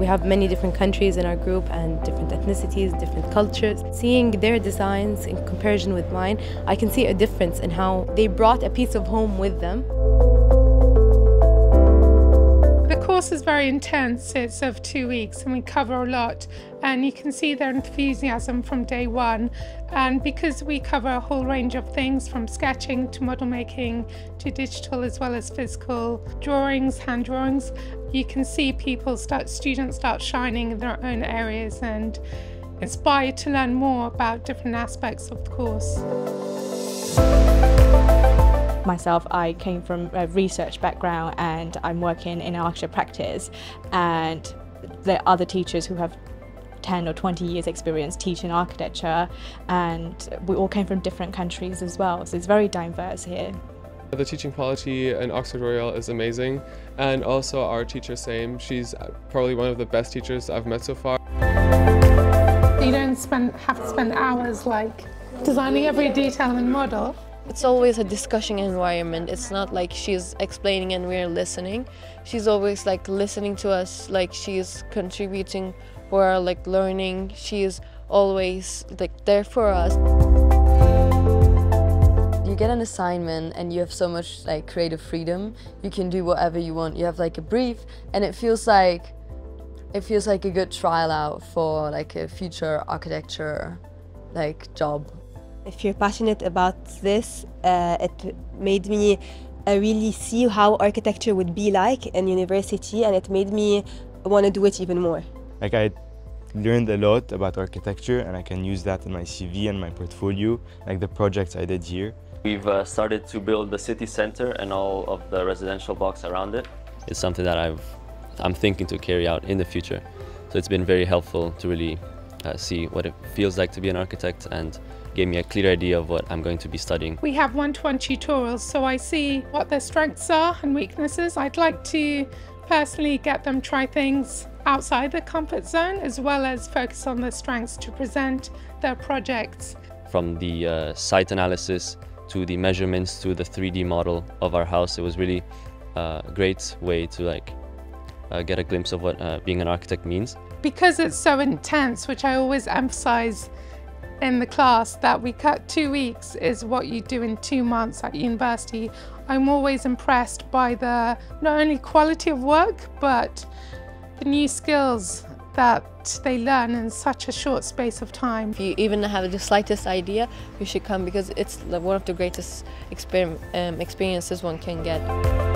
We have many different countries in our group and different ethnicities, different cultures. Seeing their designs in comparison with mine, I can see a difference in how they brought a piece of home with them. Course is very intense. It's of two weeks and we cover a lot and you can see their enthusiasm from day one. And because we cover a whole range of things from sketching to model making to digital as well as physical drawings, hand drawings, you can see people start, students start shining in their own areas and inspired to learn more about different aspects of the course. Myself, I came from a research background and I'm working in architecture practice and there are other teachers who have 10 or 20 years experience teaching architecture and we all came from different countries as well so it's very diverse here. The teaching quality in Oxford Royale is amazing and also our teacher Same, she's probably one of the best teachers I've met so far. You don't spend, have to spend hours like designing every detail and model. It's always a discussion environment. It's not like she's explaining and we're listening. She's always like listening to us, like she's contributing our like learning. She is always like there for us. You get an assignment and you have so much like creative freedom. You can do whatever you want. You have like a brief and it feels like it feels like a good trial out for like a future architecture like job. If you're passionate about this, uh, it made me uh, really see how architecture would be like in university and it made me want to do it even more. Like I learned a lot about architecture and I can use that in my CV and my portfolio, like the projects I did here. We've uh, started to build the city center and all of the residential blocks around it. It's something that I've, I'm thinking to carry out in the future. So it's been very helpful to really uh, see what it feels like to be an architect and gave me a clear idea of what I'm going to be studying. We have one-to-one -one tutorials so I see what their strengths are and weaknesses. I'd like to personally get them try things outside their comfort zone as well as focus on their strengths to present their projects. From the uh, site analysis to the measurements to the 3D model of our house, it was really uh, a great way to like uh, get a glimpse of what uh, being an architect means. Because it's so intense, which I always emphasize in the class that we cut two weeks is what you do in two months at university. I'm always impressed by the not only quality of work but the new skills that they learn in such a short space of time. If you even have the slightest idea, you should come because it's one of the greatest um, experiences one can get.